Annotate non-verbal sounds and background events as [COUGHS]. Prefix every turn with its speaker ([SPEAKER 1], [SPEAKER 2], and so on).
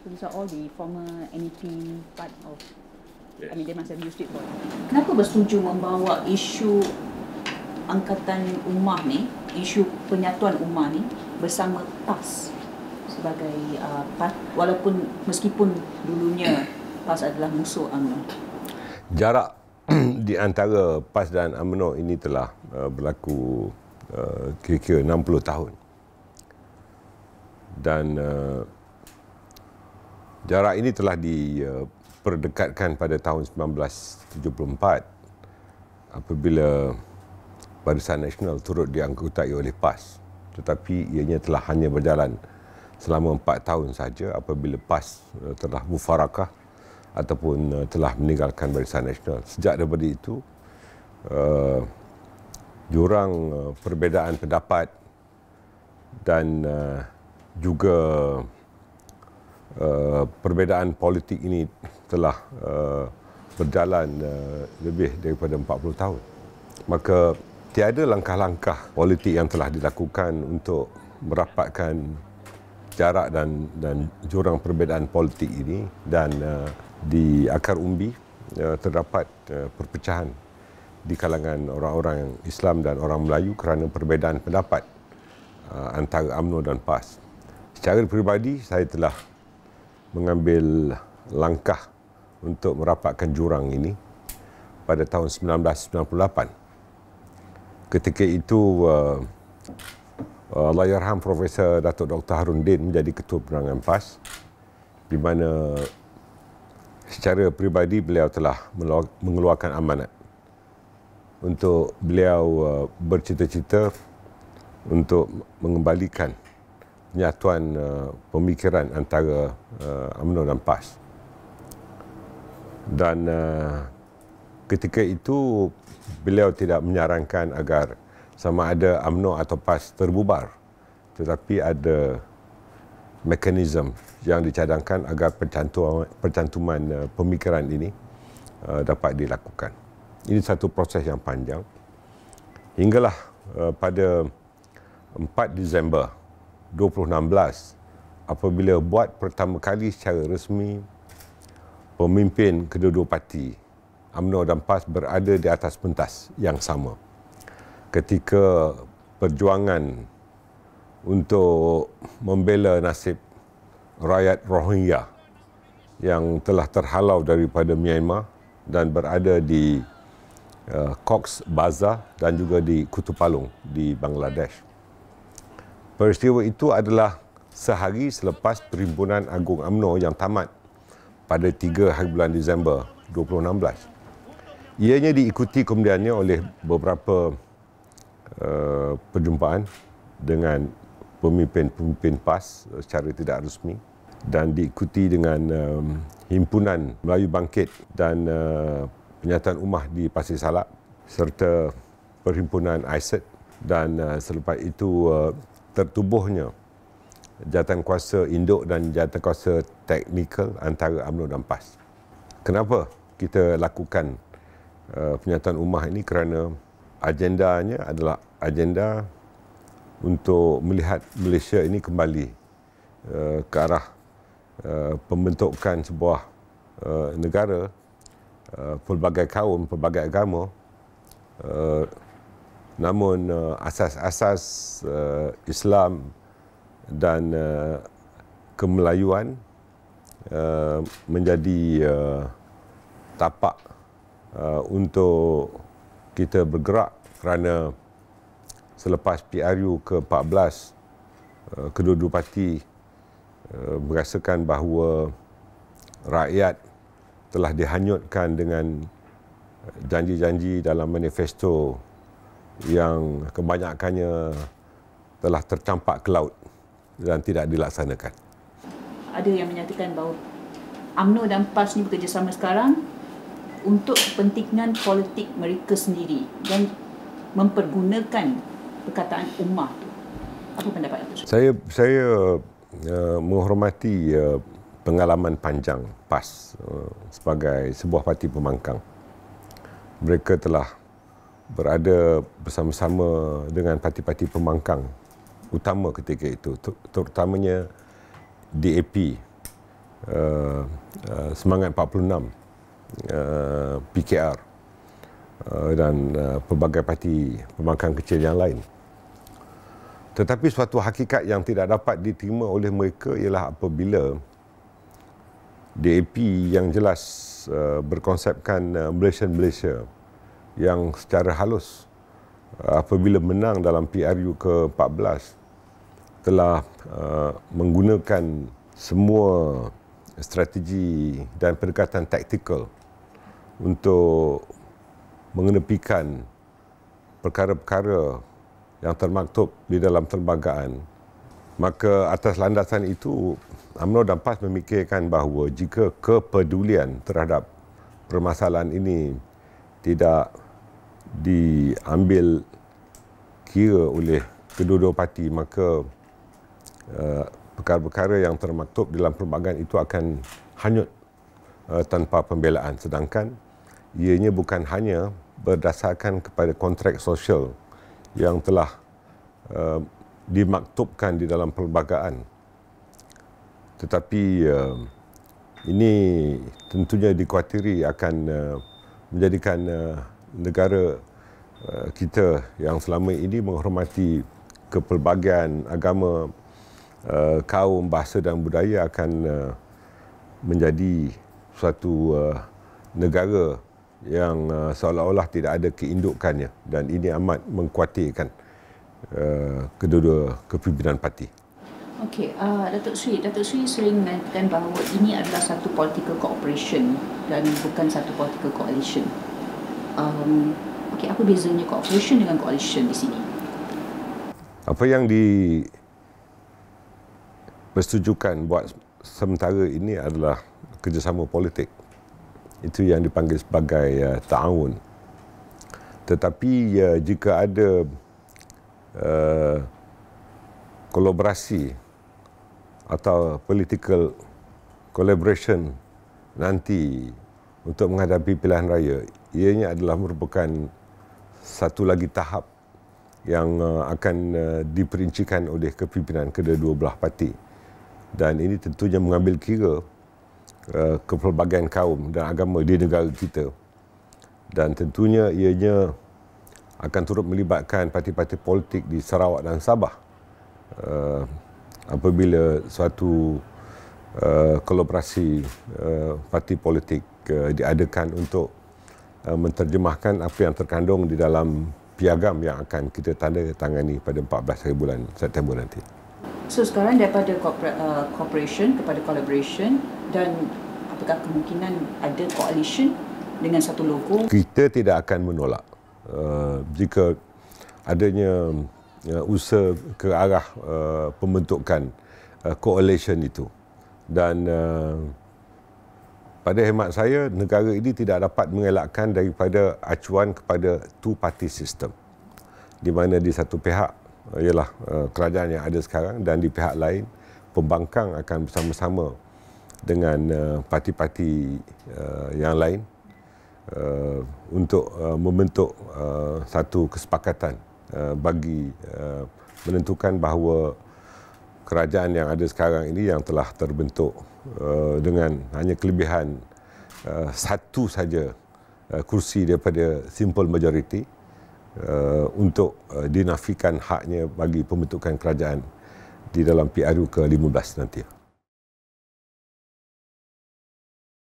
[SPEAKER 1] So these are all the former NEP part of I mean they must have used it for
[SPEAKER 2] Kenapa bersetuju membawa isu Angkatan Ummah ni, isu penyatuan ummah ni bersama PAS sebagai uh, PAS, walaupun meskipun dulunya [COUGHS] PAS adalah musuh UMNO.
[SPEAKER 3] Jarak [COUGHS] di antara PAS dan UMNO ini telah uh, berlaku uh, kira-kira 60 tahun. Dan uh, jarak ini telah diperdekatkan pada tahun 1974 apabila Barisan Nasional turut diangkutai oleh PAS. Tetapi ianya telah hanya berjalan selama empat tahun saja apabila PAS uh, telah mufarakah ataupun uh, telah meninggalkan Barisan Nasional. Sejak daripada itu, uh, jurang uh, perbezaan pendapat dan uh, juga uh, perbezaan politik ini telah uh, berjalan uh, lebih daripada 40 tahun. Maka tiada langkah-langkah politik yang telah dilakukan untuk merapatkan jarak dan dan jurang perbezaan politik ini dan uh, di akar umbi uh, terdapat uh, perpecahan di kalangan orang-orang Islam dan orang Melayu kerana perbezaan pendapat uh, antara UMNO dan PAS. Secara peribadi saya telah mengambil langkah untuk merapatkan jurang ini pada tahun 1998 ketika itu uh, uh, Allahyarham Profesor Datuk Dr. Harun Din menjadi ketua penerangan PAS di mana secara peribadi beliau telah mengeluarkan amanat untuk beliau uh, bercita-cita untuk mengembalikan penyatuan uh, pemikiran antara uh, UMNO dan PAS. Dan uh, ketika itu beliau tidak menyarankan agar sama ada UMNO atau PAS terbubar tetapi ada mekanisme yang dicadangkan agar percantuman, percantuman uh, pemikiran ini uh, dapat dilakukan. Ini satu proses yang panjang. Hinggalah uh, pada 4 Disember 2016 apabila buat pertama kali secara resmi pemimpin kedua-dua parti UMNO dan PAS berada di atas pentas yang sama. Ketika perjuangan untuk membela nasib rakyat Rohingya yang telah terhalau daripada Myanmar dan berada di uh, Cox Bazar dan juga di Kutupalung di Bangladesh. Peristiwa itu adalah sehari selepas Perhimpunan Agung UMNO yang tamat pada 3 hari bulan Disember 2016. Ianya diikuti kemudiannya oleh beberapa uh, perjumpaan dengan pemimpin-pemimpin PAS secara tidak resmi dan diikuti dengan um, himpunan Melayu Bangkit dan uh, penyataan ummah di Pasir Salak serta perhimpunan ISET dan uh, selepas itu uh, tertubuhnya jawatan kuasa induk dan jawatan kuasa teknikal antara UMNO dan PAS. Kenapa kita lakukan uh, penyataan ummah ini kerana agendanya adalah agenda untuk melihat Malaysia ini kembali uh, ke arah uh, pembentukan sebuah uh, negara uh, pelbagai kaum, pelbagai agama uh, namun uh, asas-asas uh, Islam dan uh, kemelayuan menjadi tapak untuk kita bergerak kerana selepas PRU ke-14 uh, kedua-dua parti merasakan bahawa rakyat telah dihanyutkan dengan janji-janji dalam manifesto yang kebanyakannya telah tercampak ke laut dan tidak dilaksanakan.
[SPEAKER 2] Ada yang menyatakan bahawa UMNO dan PAS ni bekerjasama sekarang untuk kepentingan politik mereka sendiri dan mempergunakan perkataan ummah tu. Apa pendapat itu?
[SPEAKER 3] Saya saya uh, menghormati uh, pengalaman panjang PAS uh, sebagai sebuah parti pemangkang. Mereka telah berada bersama-sama dengan parti-parti pemangkang utama ketika itu terutamanya DAP uh, uh, semangat 46 uh, PKR uh, dan uh, pelbagai parti pembangkang kecil yang lain. Tetapi suatu hakikat yang tidak dapat diterima oleh mereka ialah apabila DAP yang jelas uh, berkonsepkan uh, Malaysian Malaysia yang secara halus uh, apabila menang dalam PRU ke-14 telah uh, menggunakan semua strategi dan pendekatan taktikal untuk mengenepikan perkara-perkara yang termaktub di dalam perlembagaan maka atas landasan itu UMNO dan PAS memikirkan bahawa jika kepedulian terhadap permasalahan ini tidak diambil kira oleh kedua-dua parti maka uh, perkara-perkara yang termaktub dalam perlembagaan itu akan hanyut uh, tanpa pembelaan. Sedangkan ianya bukan hanya berdasarkan kepada kontrak sosial yang telah uh, dimaktubkan di dalam perlembagaan tetapi uh, ini tentunya dikhawatiri akan uh, menjadikan uh, negara uh, kita yang selama ini menghormati kepelbagian agama Uh, kaum bahasa dan budaya akan menjadi suatu negara yang seolah-olah tidak ada keindukannya dan ini amat mengkhawatirkan kedua-dua kepimpinan parti.
[SPEAKER 2] Okey, uh, Datuk Sri, Datuk Sri sering mengatakan bahawa ini adalah satu political cooperation dan bukan satu political coalition. Um, Okey, apa bezanya cooperation dengan coalition di sini?
[SPEAKER 3] Apa yang di persetujukan buat sementara ini adalah kerjasama politik. Itu yang dipanggil sebagai uh, ta'awun. Tetapi uh, jika ada uh, kolaborasi atau political collaboration nanti untuk menghadapi pilihan raya, ianya adalah merupakan satu lagi tahap yang uh, akan uh, diperincikan oleh kepimpinan kedua-dua belah parti. Dan ini tentunya mengambil kira uh, kepelbagaian kaum dan agama di negara kita. Dan tentunya ianya akan turut melibatkan parti-parti politik di Sarawak dan Sabah apabila suatu uh, kolaborasi uh, parti politik uh, diadakan untuk uh, menterjemahkan apa yang terkandung di dalam piagam yang akan kita tanda tangani pada 14 hari bulan September nanti.
[SPEAKER 2] So sekarang daripada uh, cooperation kepada collaboration dan apakah kemungkinan ada coalition dengan satu logo?
[SPEAKER 3] Kita tidak akan menolak uh, jika adanya uh, usaha ke arah uh, pembentukan uh, coalition itu. Dan uh, pada hemat saya negara ini tidak dapat mengelakkan daripada acuan kepada two party system. Di mana di satu pihak ialah uh, kerajaan yang ada sekarang dan di pihak lain pembangkang akan bersama-sama dengan uh, parti-parti uh, yang lain uh, untuk uh, membentuk uh, satu kesepakatan uh, bagi uh, menentukan bahawa kerajaan yang ada sekarang ini yang telah terbentuk uh, dengan hanya kelebihan satu saja kursi daripada simple majority untuk dinafikan haknya bagi pembentukan kerajaan di dalam PRU ke-15 nanti.